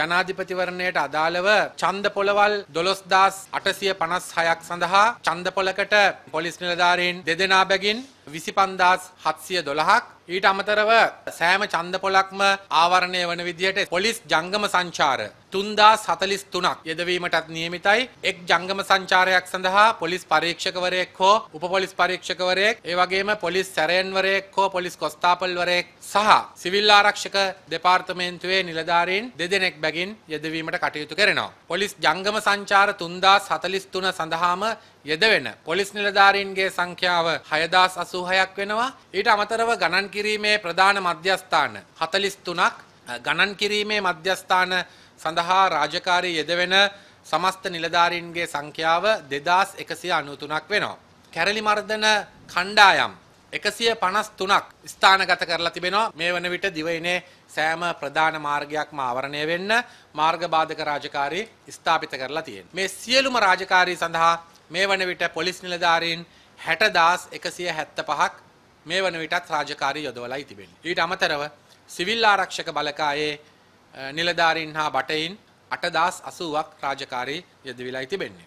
ජනාධිපතිවරණයට අදාළව ඡන්ද පොළවල් 12856ක් සඳහා ඡන්ද පොලකට පොලිස් නිලධාරීන් දෙදෙනා බැගින් 25712ක් ඊට අමතරව සෑම ඡන්ද පොලක්ම ආවරණය වන විදිහට පොලිස් ජංගම සංචාර 3043ක් යෙදවීමටත් නියමිතයි එක් ජංගම සංචාරයක් සඳහා පොලිස් පරීක්ෂකවරයෙක් හෝ උප පොලිස් පරීක්ෂකවරයෙක් ඒ වගේම පොලිස් සැරයන්වරයෙක් හෝ පොලිස් කොස්තාපල්වරයෙක් සහ සිවිල් ආරක්ෂක දෙපාර්තමේන්තුවේ නිලධාරීන් දෙදෙනෙක් බැගින් යෙදවීමට කටයුතු කරනවා. පොලිස් ජංගම සංචාර 3043 සඳහාම යෙදවෙන පොලිස් නිලධාරීන්ගේ සංඛ්‍යාව 6086ක් වෙනවා. ඊට අමතරව ගණන් කිරීමේ ප්‍රධාන මධ්‍යස්ථාන 43ක් ගණන් කිරීමේ මධ්‍යස්ථාන සඳහා රාජකාරී යෙදවෙන සමස්ත නිලධාරීන්ගේ සංඛ්‍යාව 2193ක් වෙනවා. කැරලි මර්දන කණ්ඩායම් එකසිය පනස් තුනක් ස්ථානගත කරලා තිබෙනවා මේ වන විට දිවයිනේ සෑම ප්‍රධාන මාර්ගයක්ම ආවරණය වෙන්න මාර්ගබාධක රාජකාරී ස්ථාපිත කරලා තියෙන. මේ සියලුම රාජකාරී සඳහා මේ වන විට පොලිස් නිලධාරීන් හැටදාස් එකසිය හැත්ත පහක් මේ වන විටත් රාජකාරී යොදවලයි තිබෙන. ඊට අමතරව සිවිල් ආරක්ෂක බලකායේ නිලධාරීන් හා බටයින් අටදස් අසුවක් රාජකාරී යෙදවිලයි තිබෙන්නේ.